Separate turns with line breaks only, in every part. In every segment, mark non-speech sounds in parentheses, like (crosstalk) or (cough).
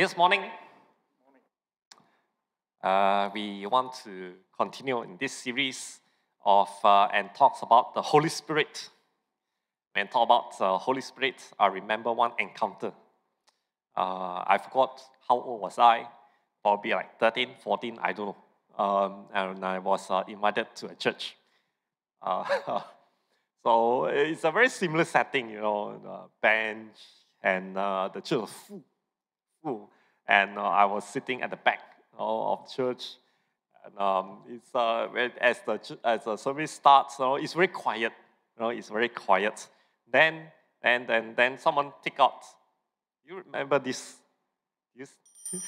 This morning, uh, we want to continue in this series of uh, and talks about the Holy Spirit. When talk about the Holy Spirit, I remember one encounter. Uh, I forgot how old was I, probably like 13, 14, I don't know. Um, and I was uh, invited to a church. Uh, (laughs) so it's a very similar setting, you know, the bench and uh, the church was full, And uh, I was sitting at the back you know, of church. And um, it's, uh, as, the, as the service starts, you know, it's very quiet. You know, it's very quiet. Then, and then, then someone take out. You remember this? this? (laughs)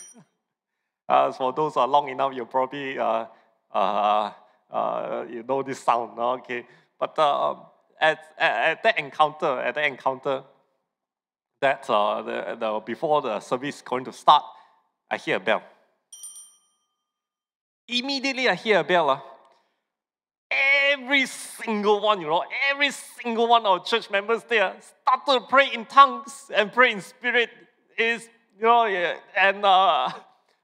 uh, for those are long enough, you probably uh, uh, uh, you know this sound. Okay, but uh, at, at, at that encounter, at that encounter, that uh, the, the before the service is going to start, I hear a bell. Immediately, I hear a bell. Uh, every single one, you know, every single one of church members there started to pray in tongues and pray in spirit. Is you know, yeah, and uh,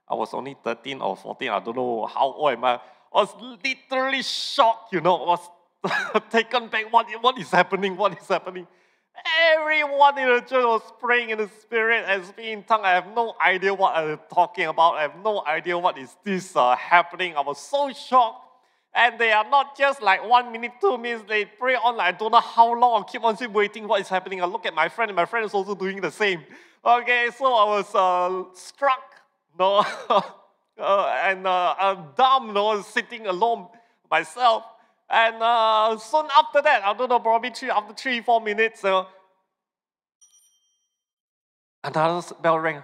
I was only 13 or 14, I don't know how old am I. I was literally shocked, you know, I was (laughs) taken back. What, what is happening? What is happening? Everyone in the church was praying in the spirit and speaking in tongue. I have no idea what I'm talking about. I have no idea what is this uh, happening. I was so shocked. And they are not just like one minute, two minutes. They pray on like I don't know how long. I keep on waiting what is happening. I look at my friend, and my friend is also doing the same. Okay, so I was uh, struck, no, (laughs) uh, and uh, I'm dumb, no, sitting alone myself. And uh, soon after that, I don't know, probably three, after three, four minutes, uh, another bell rang.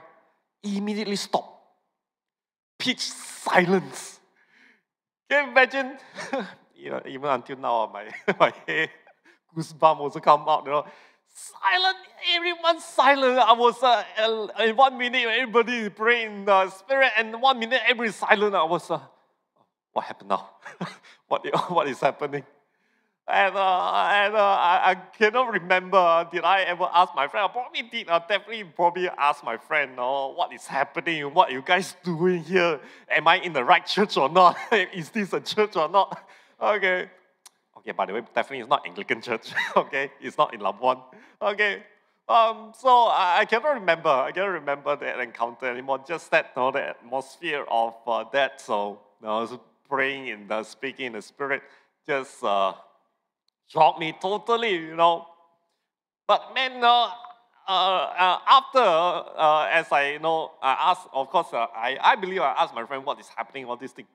Immediately stop. Pitch silence. Can you imagine? (laughs) you know, even until now, my, (laughs) my hair, goosebump also come out, you know. Silent, everyone silent. I was uh, in one minute, everybody praying in the spirit, and one minute, everybody silent. I was, uh, what happened now? (laughs) what, what is happening? And, uh, and uh, I, I cannot remember, did I ever ask my friend? I probably did. I definitely probably asked my friend, oh, what is happening? What are you guys doing here? Am I in the right church or not? (laughs) is this a church or not? (laughs) Okay. Okay, by the way, definitely it's not Anglican church. (laughs) okay, it's not in Labuan. Okay. Um, so I, I cannot remember. I cannot remember that encounter anymore. Just that, you know, the atmosphere of uh, that. So you know, praying in the speaking in the spirit just uh, shocked me totally. You know. But man, uh, uh, uh, after uh, as I you know, I asked. Of course, uh, I I believe I asked my friend what is happening, all this thing.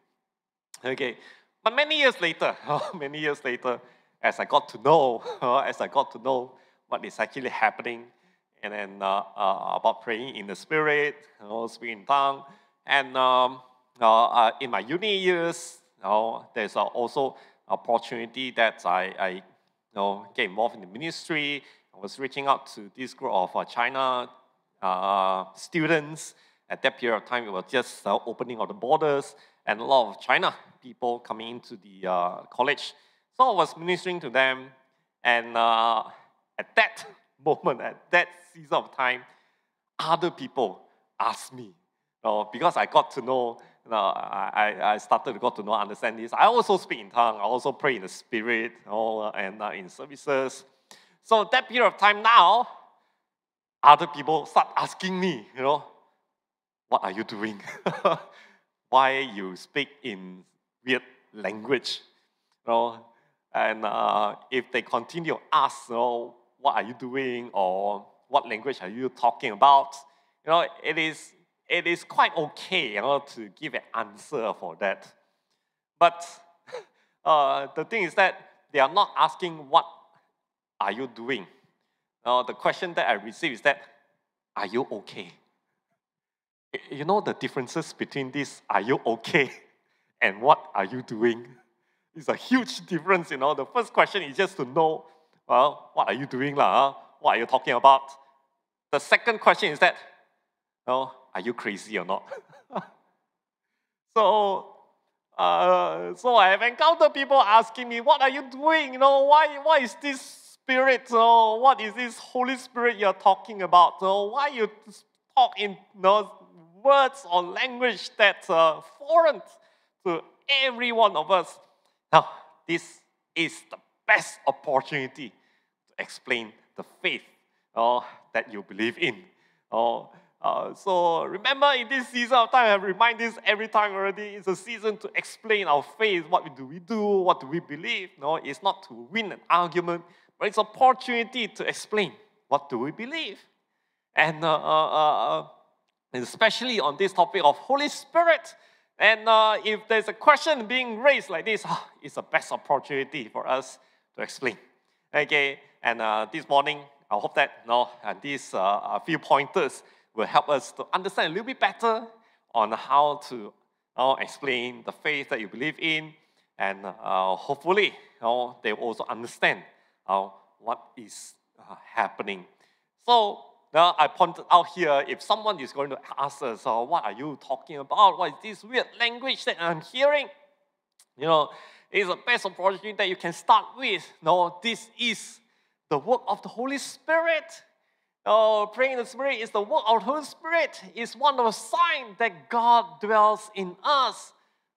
Okay. But many years later, (laughs) many years later, as I got to know, (laughs) as I got to know what is actually happening, and then uh, uh, about praying in the spirit, you know, speaking in tongue, and um, in my uni years, you know, there's also opportunity that I, I you know, get involved in the ministry. I was reaching out to this group of uh, China uh, students. At that period of time, it was just uh, opening of the borders, and a lot of China people coming into the uh, college. So I was ministering to them, and uh, at that (laughs) moment, at that season of time, other people asked me, you know, because I got to know, you know, I, I started to got to know, understand this. I also speak in tongue. I also pray in the spirit, you know, and uh, in services. So that period of time now, other people start asking me, you know, what are you doing? (laughs) Why you speak in weird language, you know? And uh, if they continue ask, you know, what are you doing or what language are you talking about, you know, it is it is quite okay, you know, to give an answer for that. But (laughs) uh, the thing is that they are not asking what are you doing. Now, the question that I receive is that, are you okay? You know the differences between this, are you okay, (laughs) and what are you doing? It's a huge difference, you know. The first question is just to know, well, what are you doing, lah? Huh? What are you talking about? The second question is that, well, are you crazy or not? (laughs) so, uh, so I have encountered people asking me, what are you doing? You know, why, why is this spirit? Oh, what is this Holy Spirit you're talking about? Oh, why you talk in, you know, words or language that's uh, foreign to every one of us. Now, this is the best opportunity to explain the faith uh, that you believe in. Uh, uh, so remember, in this season of time, I remind this every time already. It's a season to explain our faith. What do we do? What do we believe? No, it's not to win an argument, but it's opportunity to explain what do we believe. And uh, uh, uh, uh especially on this topic of Holy Spirit. And uh, if there's a question being raised like this, oh, it's the best opportunity for us to explain. Okay, and this morning, I hope that you know, these uh, few pointers will help us to understand a little bit better on how to uh, explain the faith that you believe in, and uh, hopefully they will also understand uh, what is uh, happening. So now I pointed out here, if someone is going to ask us, uh, what are you talking about? What is this weird language that I'm hearing? You know, it's the best opportunity that you can start with. No, this is the work of the Holy Spirit. Oh, praying in the Spirit is the work of the Holy Spirit. It's one of the signs that God dwells in us.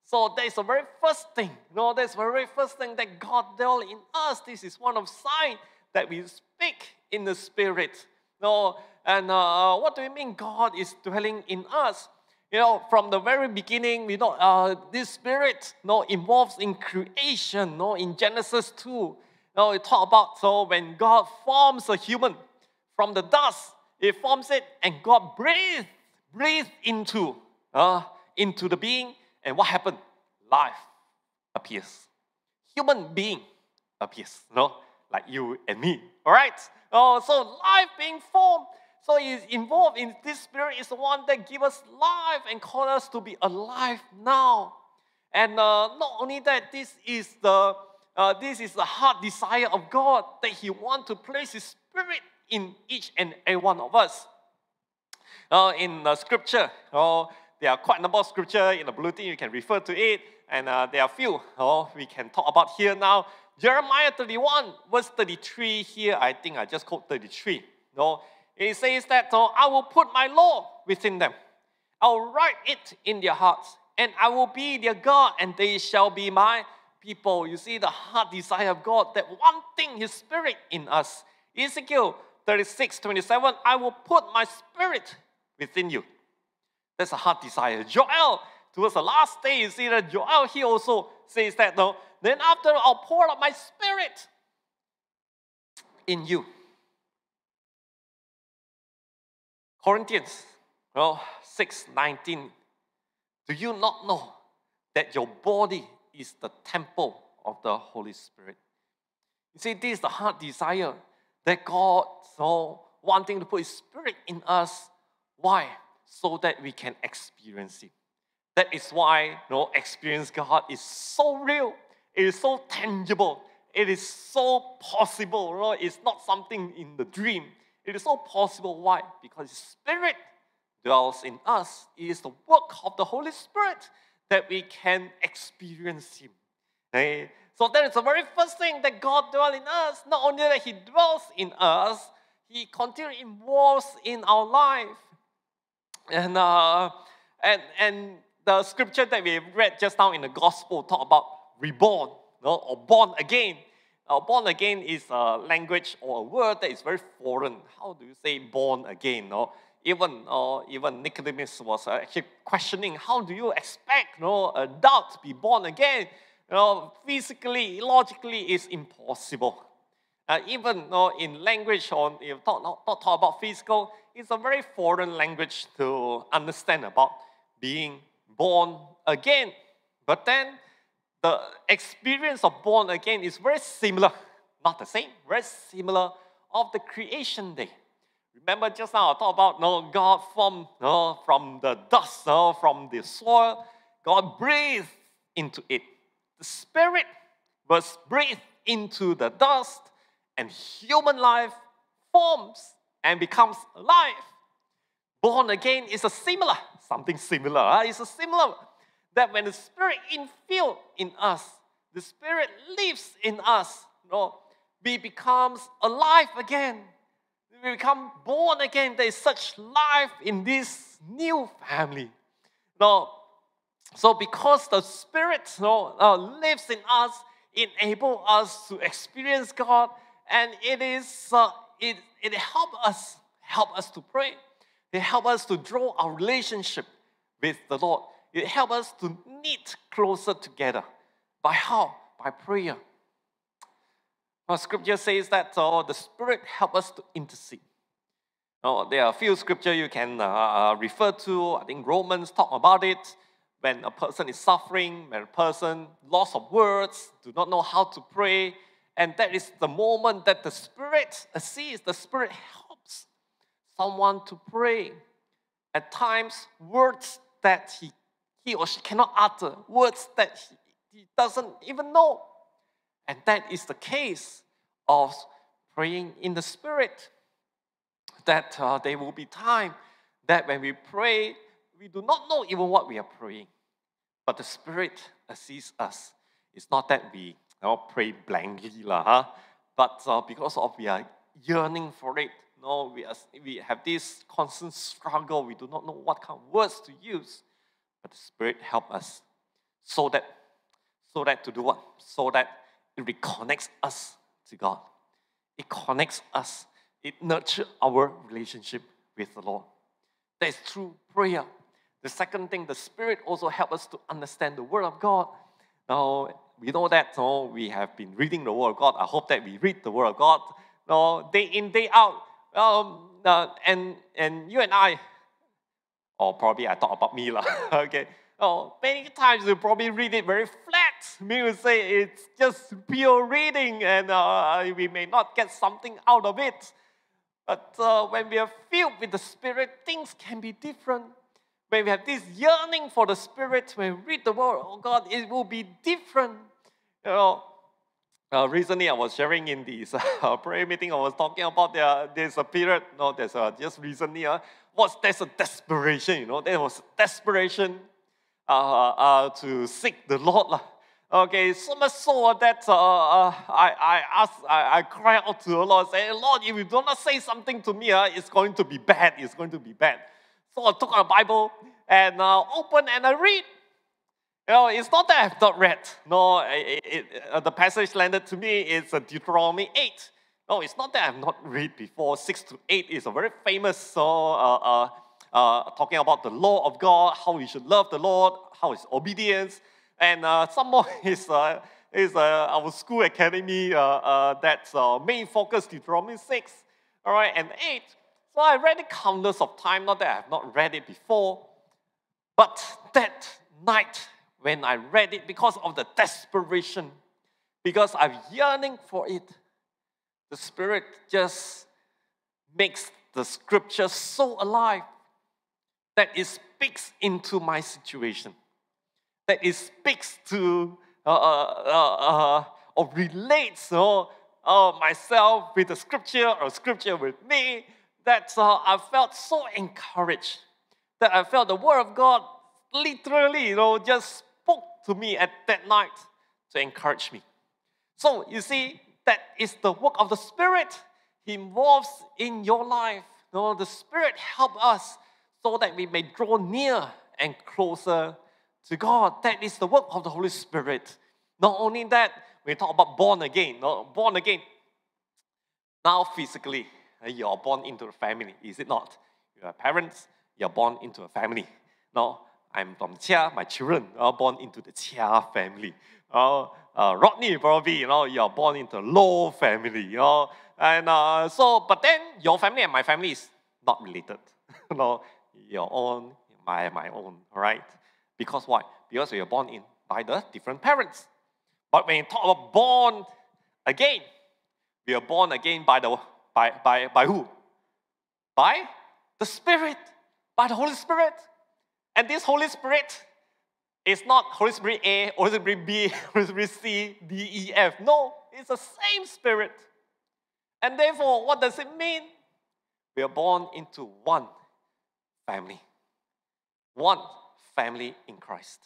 So that is the very first thing. No, that's the very first thing that God dwells in us. This is one of signs that we speak in the Spirit. No, and uh, what do we mean God is dwelling in us? You know, from the very beginning, we know uh, this Spirit no, involves in creation. No, in Genesis 2, no, we talk about so when God forms a human, from the dust, it forms it, and God breathed, breathed into, uh, into the being, and what happened? Life appears. Human being appears, know, like you and me. All right? Oh, so life being formed. So he's involved in this spirit is the one that gives us life and call us to be alive now. And uh, not only that, this is the uh, this is the heart desire of God that He wants to place His Spirit in each and every one of us. Uh, in the scripture, uh, there are quite a number of scripture in the bulletin, you can refer to it, and uh, there are a few uh, we can talk about here now. Jeremiah 31, verse 33 here, I think I just quote 33. No, it says that uh, I will put my law within them. I will write it in their hearts, and I will be their God, and they shall be my people. You see the heart desire of God, that one thing, His Spirit in us. Ezekiel 36, 27, I will put my spirit within you. That's a heart desire. Joel, towards the last day, you see that Joel, he also says that, no, then after I'll pour out my spirit in you. Corinthians well, 6, 19. Do you not know that your body is the temple of the Holy Spirit? You see, this is the heart desire that God so wanting to put His Spirit in us. Why? So that we can experience it. That is why you know, experience God is so real. It is so tangible. It is so possible. You know? It's not something in the dream. It is so possible. Why? Because His Spirit dwells in us. It is the work of the Holy Spirit that we can experience Him. Okay? So that is the very first thing that God dwells in us. Not only that He dwells in us, He continually involves in our life. And, uh, and, and the scripture that we read just now in the gospel talk about reborn no, or born again. Uh, born again is a language or a word that is very foreign. How do you say born again? No? Even, uh, even Nicodemus was actually questioning how do you expect no, dog to be born again? You know, physically, logically, it's impossible. Uh, even you know, in language, or if talk, not talk about physical, it's a very foreign language to understand about being born again. But then the experience of born again is very similar, not the same, very similar of the creation day. Remember just now I talked about no, God from, no, from the dust, no, from the soil, God breathed into it the spirit was breathed into the dust, and human life forms and becomes alive. Born again is a similar, something similar. Huh? It's a similar that when the spirit infilled in us, the spirit lives in us, you know, we becomes alive again. we become born again, there is such life in this new family. Now, so because the Spirit uh, lives in us, enable us to experience God, and it is uh, it it help us help us to pray. It help us to draw our relationship with the Lord. It help us to knit closer together. By how? By prayer. Well, scripture says that uh, the Spirit help us to intercede. Now, there are a few scripture you can uh, uh, refer to. I think Romans talk about it. When a person is suffering, when a person loss of words, do not know how to pray, and that is the moment that the Spirit sees, the Spirit helps someone to pray. At times, words that he, he or she cannot utter, words that he, he doesn't even know. And that is the case of praying in the Spirit. That uh, there will be time that when we pray, we do not know even what we are praying, but the Spirit assists us. It's not that we you know, pray blankly, lah, huh? but uh, because of we are yearning for it, no, we, are, we have this constant struggle. We do not know what kind of words to use, but the Spirit help us so that, so that to do what? So that it reconnects us to God. It connects us. It nurtures our relationship with the Lord. That is through prayer. The second thing, the Spirit also helps us to understand the Word of God. Now, we know that so we have been reading the Word of God. I hope that we read the Word of God no, day in, day out. Um, uh, and, and you and I, or probably I talk about me, lah. (laughs) okay. Oh, many times you probably read it very flat. Me would say it's just pure reading, and uh, we may not get something out of it. But uh, when we are filled with the Spirit, things can be different. When we have this yearning for the Spirit, when we read the Word oh God, it will be different. You know, uh, recently I was sharing in this (laughs) uh, prayer meeting, I was talking about there, there's a period, no, there's a, just recently, uh, was there's a desperation, you know, there was desperation uh, uh, to seek the Lord. Lah. Okay, so much so that uh, uh, I, I asked, I, I cry out to the Lord, say, Lord, if you do not say something to me, uh, it's going to be bad, it's going to be bad. So I took a Bible and uh, opened and I read. You know, it's not that I've not read. No, it, it, uh, the passage landed to me is uh, Deuteronomy 8. No, it's not that I've not read before. 6 to 8 is a very famous so, uh, uh, uh, talking about the law of God, how we should love the Lord, how is obedience. And uh, some more (laughs) is, uh, is uh, our school academy uh, uh, that's uh, main focus, Deuteronomy 6, all right, and 8. So I read it countless of times, not that I have not read it before, but that night when I read it, because of the desperation, because I'm yearning for it, the Spirit just makes the scripture so alive that it speaks into my situation, that it speaks to uh, uh, uh, uh or relates you know, uh, myself with the scripture or scripture with me, that uh, I felt so encouraged, that I felt the word of God literally, you know, just spoke to me at that night to encourage me. So you see, that is the work of the Spirit. He involves in your life. You know, the Spirit help us so that we may draw near and closer to God. That is the work of the Holy Spirit. Not only that, we talk about born again. Born again. Now, physically, you are born into a family, is it not? You are parents, you are born into a family. No, I'm from Chia, my children are born into the Chia family. Uh, uh, Rodney, probably, you know, you're born into a Low family, you know. And uh, so, but then your family and my family is not related. (laughs) know, your own, my, my own, right? Because why? Because are born in by the different parents. But when you talk about born again, we are born again by the by by by who? By the Spirit, by the Holy Spirit. And this Holy Spirit is not Holy Spirit A, Holy Spirit B, (laughs) Holy Spirit C, D, E, F. No, it's the same Spirit. And therefore, what does it mean? We are born into one family. One family in Christ.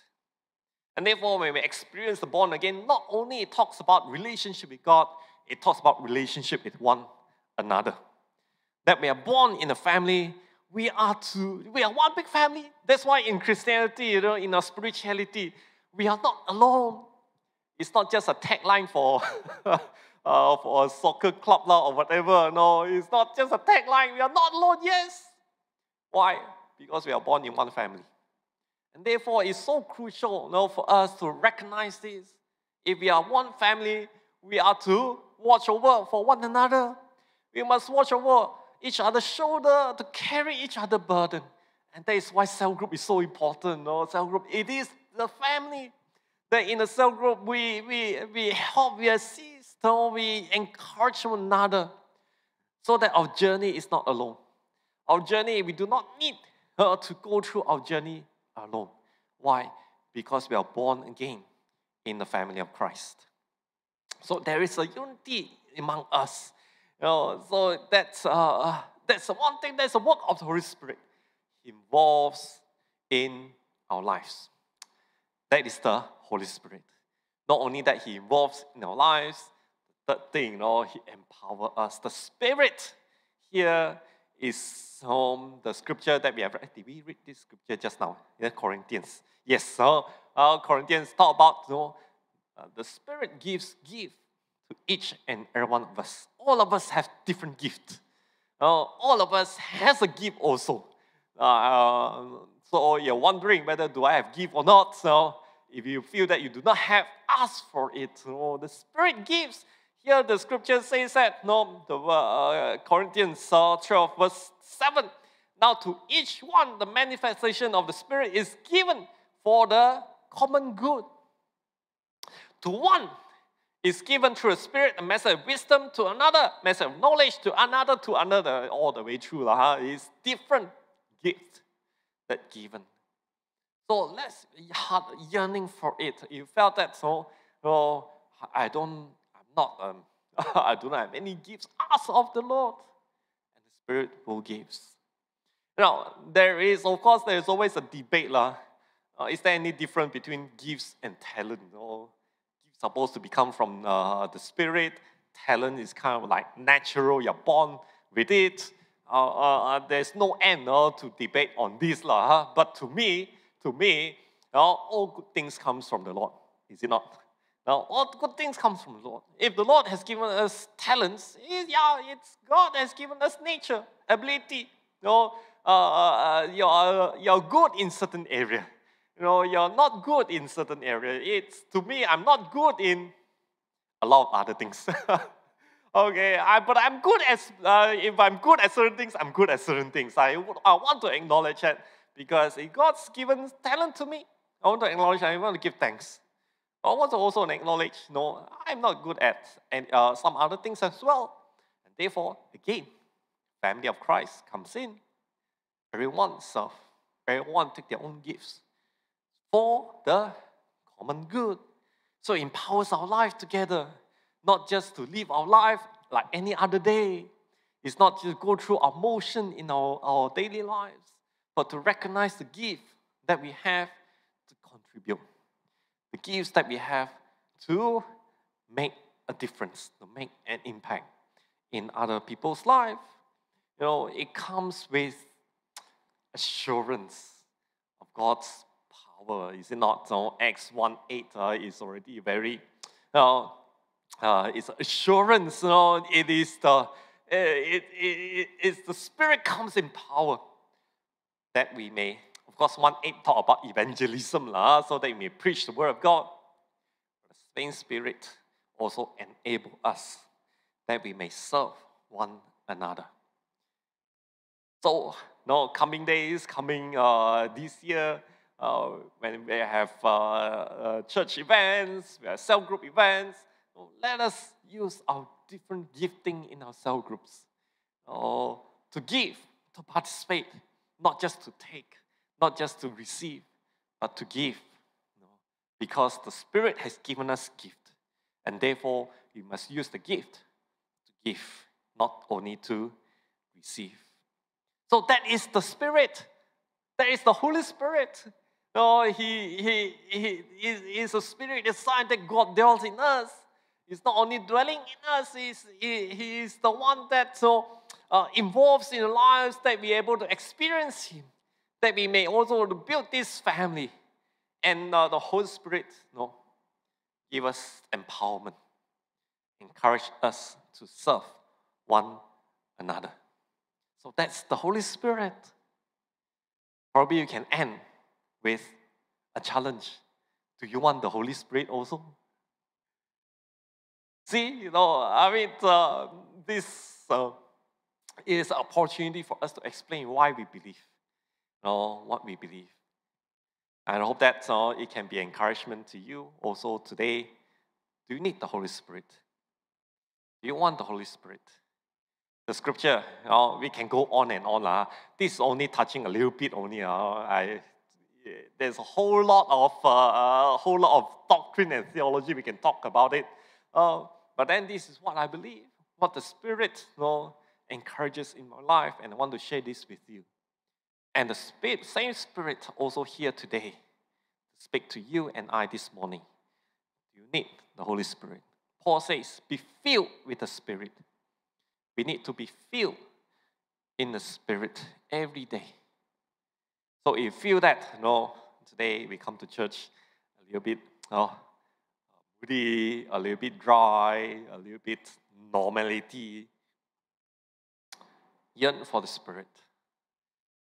And therefore, when we experience the born again, not only it talks about relationship with God, it talks about relationship with one another. that we are born in a family, we are to we are one big family. That's why in Christianity, you know, in our spirituality, we are not alone. It's not just a tagline for (laughs) uh, for a soccer club or whatever. No, it's not just a tagline. We are not alone. Yes. Why? Because we are born in one family. And therefore, it's so crucial you know, for us to recognize this. If we are one family, we are to watch over for one another. We must watch over each other's shoulder to carry each other's burden. And that is why cell group is so important. No? Cell group, it is the family. That in a cell group, we, we, we help, we assist, no? we encourage one another so that our journey is not alone. Our journey, we do not need uh, to go through our journey alone. Why? Because we are born again in the family of Christ. So there is a unity among us. You know, so that's, uh, that's one thing, that's a work of the Holy Spirit involves in our lives. That is the Holy Spirit. Not only that He involves in our lives, the third thing, you know, He empowers us. The Spirit here is um, the scripture that we have read. Did we read this scripture just now? Yeah, Corinthians. Yes, so uh, Corinthians talk about you know, uh, the Spirit gives gift to each and every one of us. All of us have different gifts. Uh, all of us has a gift also. Uh, so you're wondering whether do I have gift or not. So if you feel that you do not have, ask for it. Know, the Spirit gives. Here the scripture says that, no, the uh, Corinthians uh, 12 verse 7. Now to each one the manifestation of the Spirit is given for the common good. To one is given through the spirit a message of wisdom, to another message of knowledge, to another, to another, all the way through. Uh, it's different gift that given. So let's heart yearning for it. You felt that so, oh, I don't, I'm not, um, (laughs) I do not have any gifts. Ask of the Lord, and the Spirit will give. Now, there is, of course, there is always a debate. Lah. Uh, is there any difference between gifts and talent? Or gifts supposed to become from uh, the Spirit. Talent is kind of like natural, you're born with it. Uh, uh, uh there's no end uh, to debate on this. Lah, huh? But to me, to me, all good things comes from the Lord. Is it not? Now, all good things comes from the Lord. If the Lord has given us talents, yeah, it's God has given us nature, ability. You know, uh, uh, you're, you're good in certain area. You know, you're not good in certain area. It's to me, I'm not good in a lot of other things. (laughs) okay, I, but I'm good as uh, if I'm good at certain things, I'm good at certain things. I, I want to acknowledge that because if God's given talent to me, I want to acknowledge. I want to give thanks. I want to also acknowledge, no, I'm not good at and uh, some other things as well. And therefore, again, family of Christ comes in. Everyone serve. Everyone take their own gifts for the common good. So it empowers our life together, not just to live our life like any other day. It's not just go through our motion in our, our daily lives, but to recognize the gift that we have to contribute the gifts that we have to make a difference, to make an impact in other people's life. You know, it comes with assurance of God's power. Is it not? So Acts 1 8 uh, is already very, know, uh, it's assurance. You know, it is the it, it, it, it's the Spirit comes in power that we may of course, 1 8 talk about evangelism, la, so that we may preach the word of God. The same Spirit also enable us that we may serve one another. So, no, coming days, coming uh, this year, uh, when we have uh, uh, church events, we have cell group events, so let us use our different gifting in our cell groups uh, to give, to participate, not just to take not just to receive, but to give. You know, because the Spirit has given us gift, and therefore we must use the gift to give, not only to receive. So that is the Spirit. That is the Holy Spirit. No, he, he, he, he is a spirit, a sign that God dwells in us. He's not only dwelling in us, he's, he, he is the one that so uh, involved in our lives, that we able to experience Him, that we may also build this family. And uh, the Holy Spirit, you know, give us empowerment, encourage us to serve one another. So that's the Holy Spirit. Probably you can end with a challenge. Do you want the Holy Spirit also? See, you know, I mean, uh, this uh, is an opportunity for us to explain why we believe, you know, what we believe. And I hope that uh, it can be encouragement to you also today. Do you need the Holy Spirit? Do you want the Holy Spirit? the scripture, you know, we can go on and on. Uh. This is only touching a little bit only. Uh. I, there's a whole lot of uh, a whole lot of doctrine and theology we can talk about it. Uh, but then this is what I believe, what the Spirit you know, encourages in my life, and I want to share this with you. And the spirit, same Spirit also here today to speak to you and I this morning. You need the Holy Spirit. Paul says, "Be filled with the Spirit." We need to be filled in the Spirit every day. So if you feel that, you know, today we come to church a little bit, you know, moody, a little bit dry, a little bit normality, yearn for the Spirit.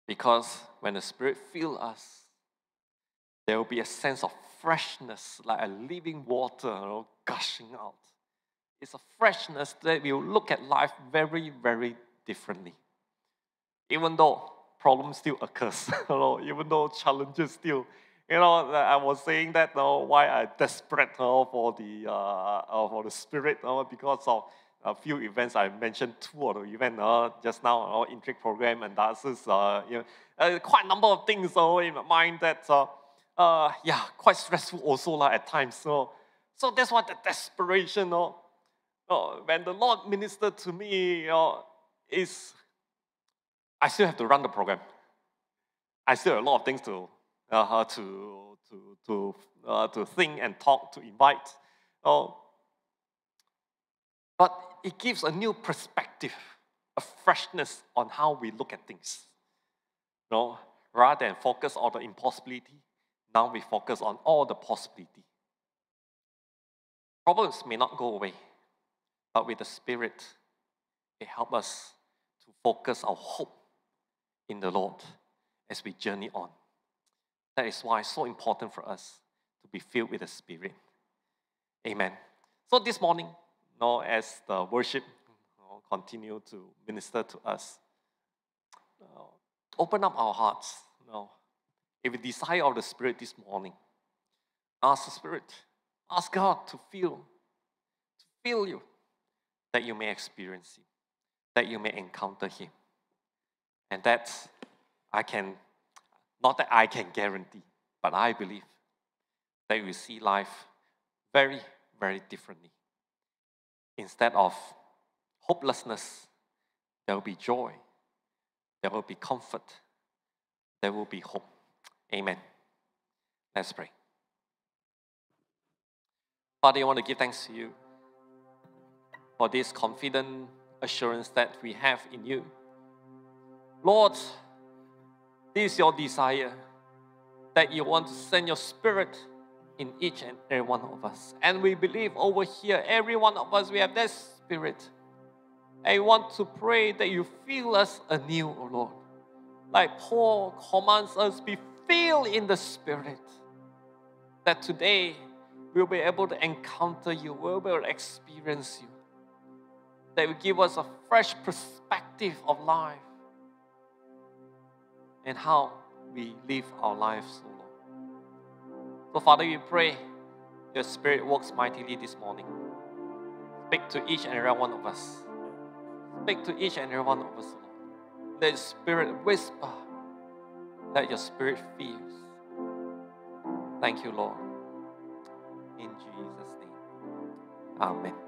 Because when the Spirit fills us, there will be a sense of freshness, like a living water you know, gushing out. It's a freshness that will look at life very, very differently. Even though problems still occurs, (laughs) you know, even though challenges still, you know, I was saying that you know, why I desperate you know, for the uh, uh, for the spirit, you know, because of a few events I mentioned two of the events uh, just now, our uh, intake program and that's uh, you know, uh, quite a number of things uh, in my mind that uh, uh, yeah, quite stressful also like, at times. So, so that's why the desperation. Uh, Oh, when the Lord ministered to me, oh, is I still have to run the program. I still have a lot of things to uh, to to to uh, to think and talk to invite. Oh, but it gives a new perspective, a freshness on how we look at things. You know, rather than focus on the impossibility, now we focus on all the possibility. Problems may not go away but with the Spirit, it helps us to focus our hope in the Lord as we journey on. That is why it's so important for us to be filled with the Spirit. Amen. So this morning, you know, as the worship you know, continue to minister to us, uh, open up our hearts. You know, if we desire of the Spirit this morning, ask the Spirit, ask God to fill, to fill you that you may experience Him, that you may encounter Him. And that's, I can, not that I can guarantee, but I believe that you see life very, very differently. Instead of hopelessness, there will be joy, there will be comfort, there will be hope. Amen. Let's pray. Father, I want to give thanks to you for this confident assurance that we have in you. Lord, this is your desire that you want to send your spirit in each and every one of us. And we believe over here, every one of us, we have that spirit. I want to pray that you fill us anew, O oh Lord. Like Paul commands us, be filled in the spirit. That today we'll be able to encounter you, we'll be able to experience you that will give us a fresh perspective of life and how we live our lives, O Lord. So, Father, we pray your Spirit works mightily this morning. Speak to each and every one of us. Speak to each and every one of us, Lord. Let your Spirit whisper. Let your Spirit feels. Thank you, Lord. In Jesus' name. Amen.